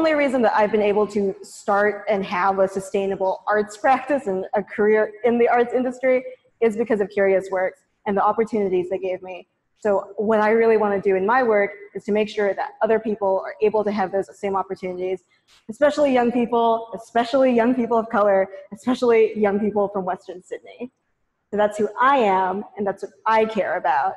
only reason that I've been able to start and have a sustainable arts practice and a career in the arts industry is because of CuriousWorks and the opportunities they gave me. So what I really want to do in my work is to make sure that other people are able to have those same opportunities, especially young people, especially young people of color, especially young people from Western Sydney. So that's who I am, and that's what I care about.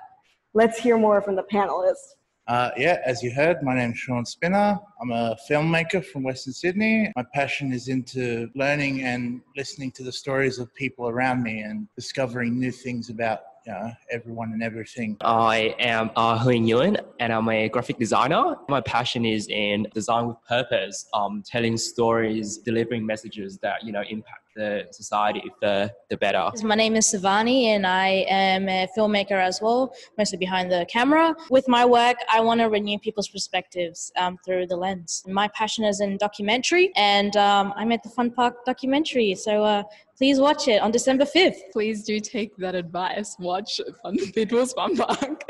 Let's hear more from the panelists. Uh, yeah, as you heard, my name's Sean Spinner. I'm a filmmaker from Western Sydney. My passion is into learning and listening to the stories of people around me and discovering new things about you know, everyone and everything. I am uh, Huyen Yuen and I'm a graphic designer. My passion is in design with purpose, um, telling stories, delivering messages that, you know, impact the society, the, the better. My name is Savani and I am a filmmaker as well, mostly behind the camera. With my work, I want to renew people's perspectives um, through the lens. My passion is in documentary and um, I'm at the Fun Park documentary. So uh, please watch it on December 5th. Please do take that advice. Watch Fun People's Fun Park.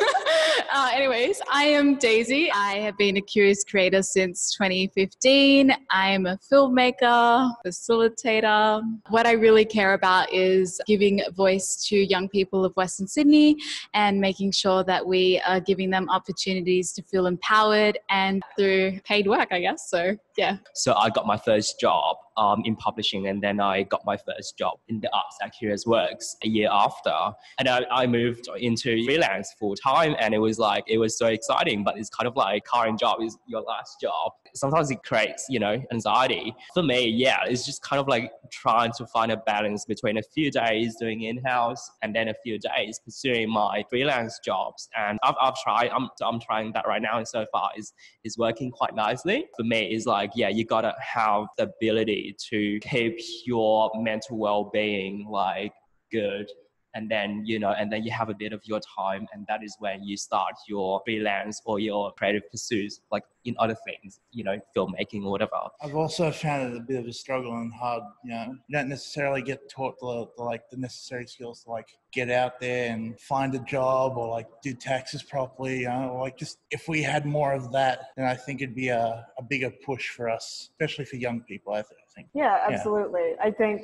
uh, anyways, I am Daisy. I have been a curious creator since 2015. I am a filmmaker, facilitator. What I really care about is giving a voice to young people of Western Sydney and making sure that we are giving them opportunities to feel empowered and through paid work, I guess. So, yeah. So I got my first job um, in publishing, and then I got my first job in the arts at CuriousWorks a year after. And I, I moved into freelance full time, and it was like, it was so exciting, but it's kind of like current job is your last job. Sometimes it creates, you know, anxiety. For me, yeah, it's just kind of like trying to find a balance between a few days doing in-house and then a few days pursuing my freelance jobs. And I've, I've tried, I'm, I'm trying that right now, and so far is is working quite nicely. For me, it's like, yeah, you gotta have the ability to keep your mental well-being like good and then you know and then you have a bit of your time and that is when you start your freelance or your creative pursuits like in other things you know filmmaking or whatever. I've also found it a bit of a struggle and hard you know you don't necessarily get taught the, the like the necessary skills to like get out there and find a job or like do taxes properly you know like just if we had more of that then i think it'd be a, a bigger push for us especially for young people i, think. Yeah absolutely. Yeah. i think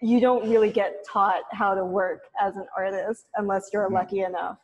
you don't really get taught how to work as an artist unless you're mm-hmm. lucky enough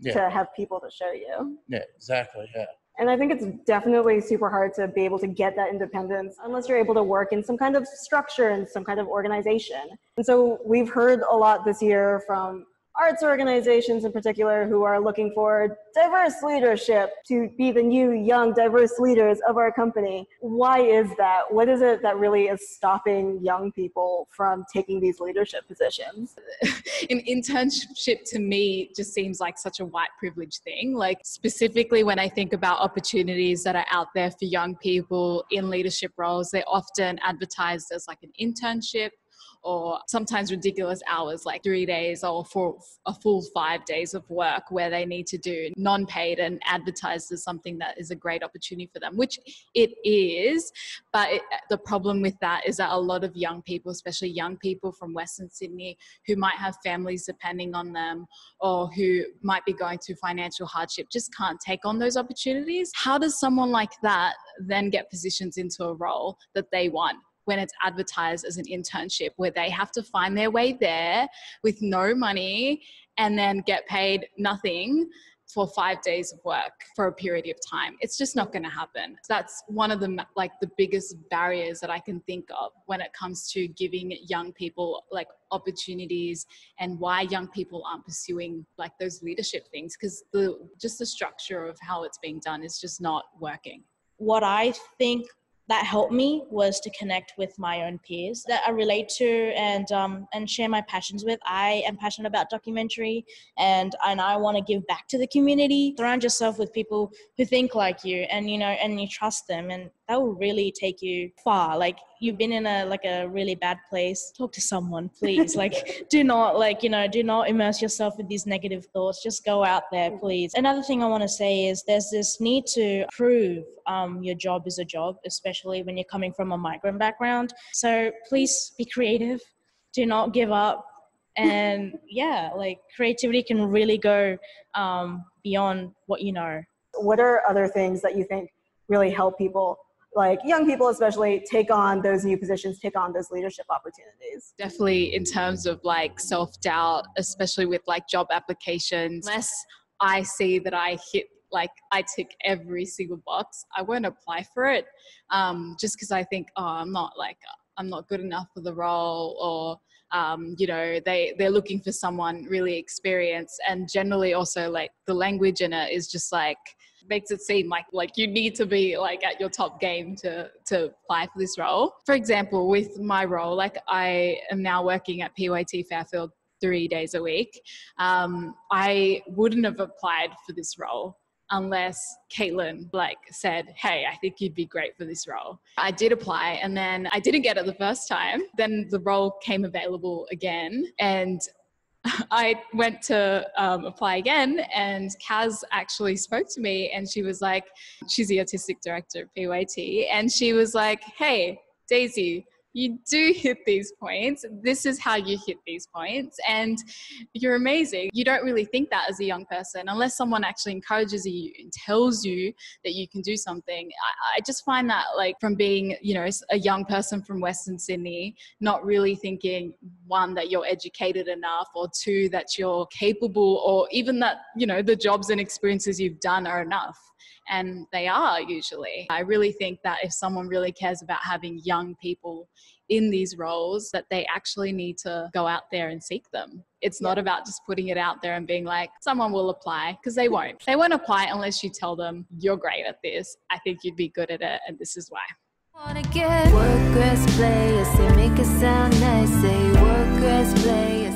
yeah. to have people to show you. Yeah, exactly. Yeah. And I think it's definitely super hard to be able to get that independence unless you're able to work in some kind of structure and some kind of organization. And so we've heard a lot this year from arts organizations in particular who are looking for diverse leadership to be the new young diverse leaders of our company. Why is that? What is it that really is stopping young people from taking these leadership positions? An internship to me just seems like such a white privilege thing. Like specifically when I think about opportunities that are out there for young people in leadership roles, they're often advertised as like an internship or sometimes ridiculous hours like three days or for a full five days of work where they need to do non paid and advertised as something that is a great opportunity for them, which it is. But it, the problem with that is that a lot of young people, especially young people from Western Sydney who might have families depending on them or who might be going through financial hardship, just can't take on those opportunities. How does someone like that then get positions into a role that they want? When it's advertised as an internship where they have to find their way there with no money and then get paid nothing for five days of work for a period of time. It's just not going to happen. That's one of the like the biggest barriers that i can think of when it comes to giving young people like opportunities and why young people aren't pursuing like those leadership things because the just the structure of how it's being done is just not working. What i think that helped me was to connect with my own peers that I relate to and um, and share my passions with. I am passionate about documentary and and I want to give back to the community. Surround yourself with people who think like you and you know and you trust them and that will really take you far. Like you've been in a like a really bad place. Talk to someone, please. like do not like you know do not immerse yourself with these negative thoughts. Just go out there, please. Another thing I want to say is there's this need to prove um, your job is a job, especially when you're coming from a migrant background. So please be creative. Do not give up. And yeah, like creativity can really go um, beyond what you know. What are other things that you think really help people like young people especially take on those new positions take on those leadership opportunities definitely in terms of like self-doubt especially with like job applications unless i see that i hit like I tick every single box, I won't apply for it um, just because I think, oh, I'm not like, I'm not good enough for the role or um, you know they they're looking for someone really experienced. And generally also like the language in it is just like makes it seem like like you need to be like at your top game to to apply for this role. For example with my role like i am now working at pyt fairfield three days a week. Um, i wouldn't have applied for this role unless Caitlin like said, "Hey, I think you'd be great for this role." I did apply, and then I didn't get it the first time. Then the role came available again, and I went to um, apply again, and Kaz actually spoke to me, and she was like, "She's the artistic director at PYT," and she was like, "Hey, Daisy." You do hit these points. This is how you hit these points. And you're amazing. You don't really think that as a young person unless someone actually encourages you and tells you that you can do something. I, I just find that, like, from being, you know, a young person from Western Sydney, not really thinking, one, that you're educated enough, or two, that you're capable, or even that, you know, the jobs and experiences you've done are enough and they are usually. I really think that if someone really cares about having young people in these roles, that they actually need to go out there and seek them. It's not about just putting it out there and being like, someone will apply, because they won't. They won't apply unless you tell them, you're great at this. I think you'd be good at it, and this is why. Get play, say make it sound nice, say work, play,